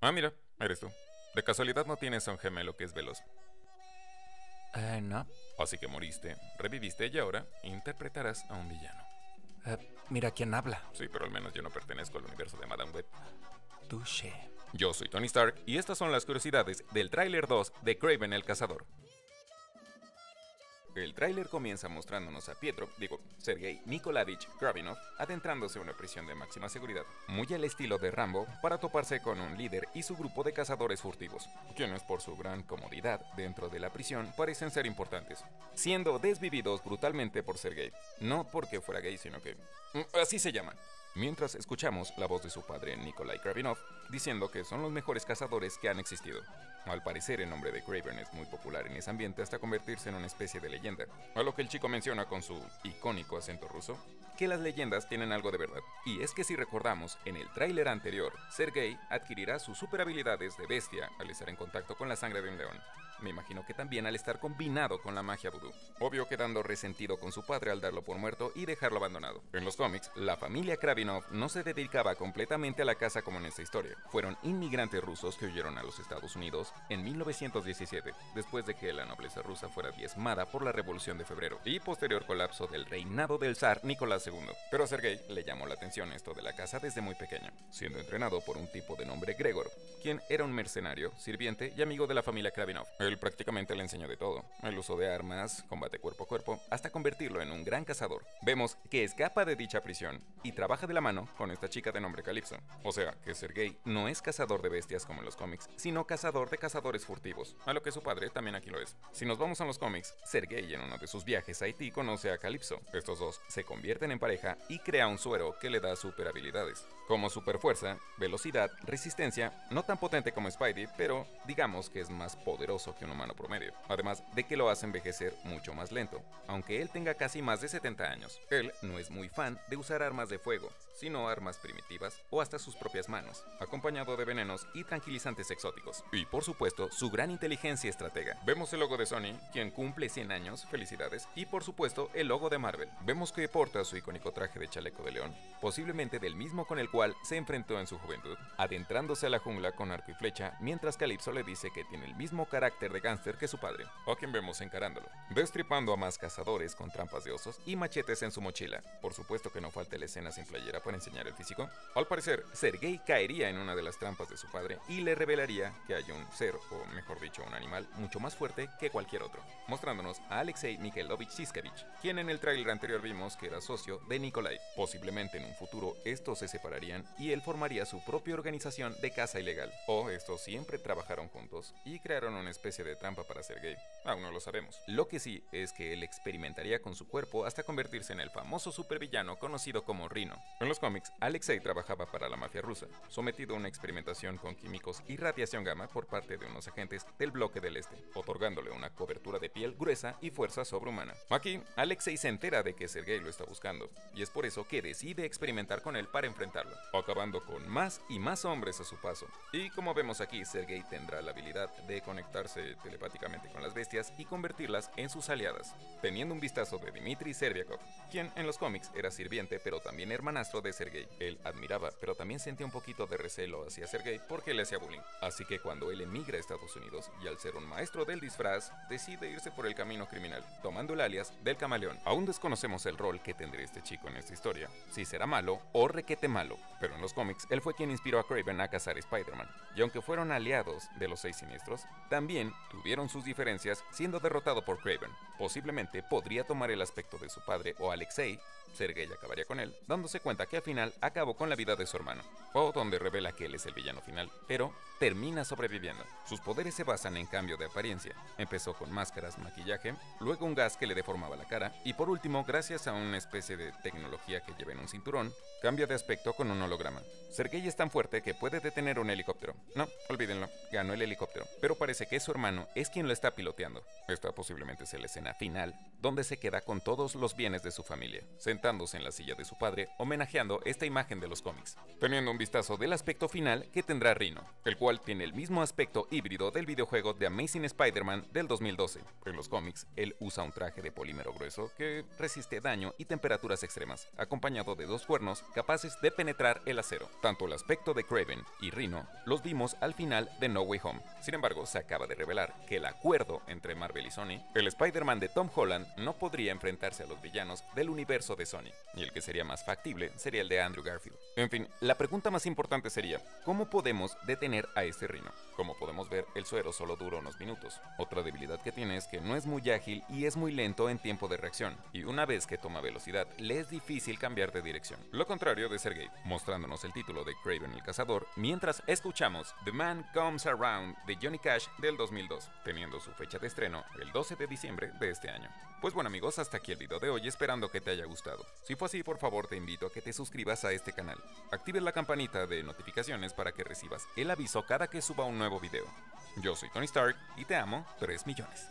Ah, mira, eres tú. De casualidad no tienes a un gemelo que es veloz. Eh, no. Así que moriste, reviviste y ahora interpretarás a un villano. Eh, mira quién habla. Sí, pero al menos yo no pertenezco al universo de Madame Web. Touché. Yo soy Tony Stark y estas son las curiosidades del tráiler 2 de Craven el Cazador. El tráiler comienza mostrándonos a Pietro, digo, Sergei Nikolavich Kravinov, adentrándose a una prisión de máxima seguridad, muy al estilo de Rambo, para toparse con un líder y su grupo de cazadores furtivos, quienes por su gran comodidad dentro de la prisión parecen ser importantes, siendo desvividos brutalmente por Sergei, no porque fuera gay, sino que mm, así se llama. Mientras escuchamos la voz de su padre Nikolai Kravinov diciendo que son los mejores cazadores que han existido. Al parecer el nombre de Craven es muy popular en ese ambiente hasta convertirse en una especie de leyenda, a lo que el chico menciona con su icónico acento ruso, que las leyendas tienen algo de verdad. Y es que si recordamos, en el tráiler anterior, Sergei adquirirá sus super habilidades de bestia al estar en contacto con la sangre de un león. Me imagino que también al estar combinado con la magia vudú. Obvio quedando resentido con su padre al darlo por muerto y dejarlo abandonado. En los cómics, la familia Kravinov no se dedicaba completamente a la caza como en esta historia. Fueron inmigrantes rusos que huyeron a los Estados Unidos en 1917, después de que la nobleza rusa fuera diezmada por la Revolución de Febrero y posterior colapso del reinado del zar Nicolás II. Pero a Sergei le llamó la atención esto de la caza desde muy pequeño, siendo entrenado por un tipo de nombre Gregor, quien era un mercenario, sirviente y amigo de la familia Kravinov. Él prácticamente le enseñó de todo, el uso de armas, combate cuerpo a cuerpo, hasta convertirlo en un gran cazador. Vemos que escapa de dicha prisión y trabaja de la mano con esta chica de nombre Calypso. O sea, que Sergei no es cazador de bestias como en los cómics, sino cazador de cazadores furtivos, a lo que su padre también aquí lo es. Si nos vamos a los cómics, Sergei en uno de sus viajes a Haití conoce a Calypso. Estos dos se convierten en pareja y crea un suero que le da super habilidades, como super fuerza, velocidad, resistencia, no tan potente como Spidey, pero digamos que es más poderoso que un humano promedio, además de que lo hace envejecer mucho más lento, aunque él tenga casi más de 70 años. Él no es muy fan de usar armas de fuego, sino armas primitivas o hasta sus propias manos, acompañado de venenos y tranquilizantes exóticos. Y por supuesto, su gran inteligencia estratega. Vemos el logo de Sony, quien cumple 100 años, felicidades, y por supuesto el logo de Marvel. Vemos que porta su icónico traje de chaleco de león, posiblemente del mismo con el cual se enfrentó en su juventud, adentrándose a la jungla con arco y flecha, mientras Calypso le dice que tiene el mismo carácter de gánster que su padre, a quien vemos encarándolo, destripando a más cazadores con trampas de osos y machetes en su mochila. Por supuesto que no falta la escena sin playera para enseñar el físico. Al parecer, Sergei caería en una de las trampas de su padre y le revelaría que hay un ser, o mejor dicho, un animal mucho más fuerte que cualquier otro, mostrándonos a Alexei Mikhailovich Siskevich, quien en el tráiler anterior vimos que era socio de Nikolai. Posiblemente en un futuro estos se separarían y él formaría su propia organización de caza ilegal, o estos siempre trabajaron juntos y crearon una especie de trampa para Sergei. Aún no lo sabemos. Lo que sí es que él experimentaría con su cuerpo hasta convertirse en el famoso supervillano conocido como Rhino. En los cómics, Alexei trabajaba para la mafia rusa, sometido a una experimentación con químicos y radiación gamma por parte de unos agentes del bloque del este, otorgándole una cobertura de piel gruesa y fuerza sobrehumana. Aquí, Alexei se entera de que Sergei lo está buscando, y es por eso que decide experimentar con él para enfrentarlo, acabando con más y más hombres a su paso. Y como vemos aquí, Sergei tendrá la habilidad de conectarse telepáticamente con las bestias y convertirlas en sus aliadas, teniendo un vistazo de Dmitry Serbiakov, quien en los cómics era sirviente pero también hermanastro de Sergei. Él admiraba, pero también sentía un poquito de recelo hacia Sergei porque le hacía bullying. Así que cuando él emigra a Estados Unidos y al ser un maestro del disfraz, decide irse por el camino criminal, tomando el alias del camaleón. Aún desconocemos el rol que tendría este chico en esta historia, si será malo o requete malo, pero en los cómics él fue quien inspiró a Craven a cazar Spider-Man, y aunque fueron aliados de los seis siniestros, también tuvieron sus diferencias siendo derrotado por Craven. Posiblemente podría tomar el aspecto de su padre o Alexei, Sergei acabaría con él, dándose cuenta que al final acabó con la vida de su hermano, o donde revela que él es el villano final, pero termina sobreviviendo. Sus poderes se basan en cambio de apariencia. Empezó con máscaras, maquillaje, luego un gas que le deformaba la cara, y por último, gracias a una especie de tecnología que lleva en un cinturón, cambia de aspecto con un holograma. Sergei es tan fuerte que puede detener un helicóptero. No, olvídenlo, ganó el helicóptero, pero parece que su hermano es quien lo está piloteando. Esta posiblemente sea la escena final, donde se queda con todos los bienes de su familia, sentándose en la silla de su padre, homenaje homenajeando esta imagen de los cómics, teniendo un vistazo del aspecto final que tendrá Rhino, el cual tiene el mismo aspecto híbrido del videojuego de Amazing Spider-Man del 2012. En los cómics, él usa un traje de polímero grueso que resiste daño y temperaturas extremas, acompañado de dos cuernos capaces de penetrar el acero. Tanto el aspecto de Craven y Rhino los vimos al final de No Way Home. Sin embargo, se acaba de revelar que el acuerdo entre Marvel y Sony, el Spider-Man de Tom Holland no podría enfrentarse a los villanos del universo de Sony, y el que sería más factible sería el de Andrew Garfield. En fin, la pregunta más importante sería, ¿cómo podemos detener a este Rhino? Como podemos ver, el suero solo dura unos minutos. Otra debilidad que tiene es que no es muy ágil y es muy lento en tiempo de reacción, y una vez que toma velocidad, le es difícil cambiar de dirección. Lo contrario de Sergey, mostrándonos el título de Craven el Cazador, mientras escuchamos The Man Comes Around de Johnny Cash del 2002, teniendo su fecha de estreno el 12 de diciembre de este año. Pues bueno amigos, hasta aquí el video de hoy, esperando que te haya gustado. Si fue así, por favor te invito a que te suscribas a este canal. Actives la campanita de notificaciones para que recibas el aviso cada que suba un nuevo video. Yo soy Tony Stark y te amo 3 millones.